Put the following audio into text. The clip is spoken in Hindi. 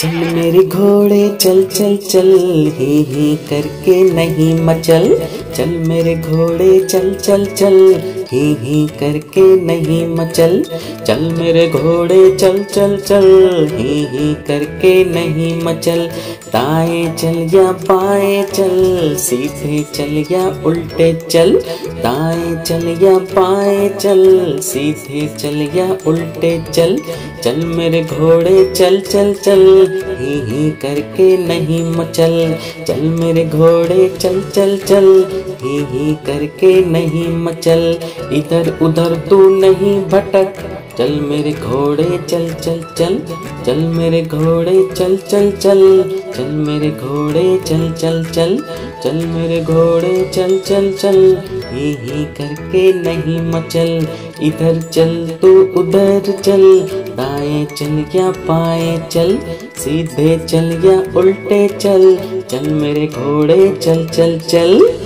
चल मेरे घोड़े चल चल चल ही ही करके नहीं मचल। चल मेरे घोड़े, चल चल चल। ही ही करके नहीं मचल। चल मेरे घोड़े, चल चल चल। ही ही करके नहीं मचल। दाएँ चल या बाएँ चल, सीधे चल या उल्टे चल। दाएँ चल या बाएँ चल, सीधे चल या उल्टे चल। चल मेरे घोड़े, चल चल चल। ही ही करके नहीं मचल। चल मेरे घोड़े, चल चल चल। ही ही करके नहीं मचल। इधर उधर तू नहीं भटक। चल मेरे घोड़े, चल चल चल। चल मेरे घोड़े, चल चल चल। चल मेरे घोड़े, चल चल चल। चल मेरे घोड़े, चल चल चल। ही ही करके नहीं मचल। इधर चल तू, उधर चल। दाएँ चल या बाएँ चल। सीधे चल या उल्टे चल। चल मेरे घोड़े, चल चल चल।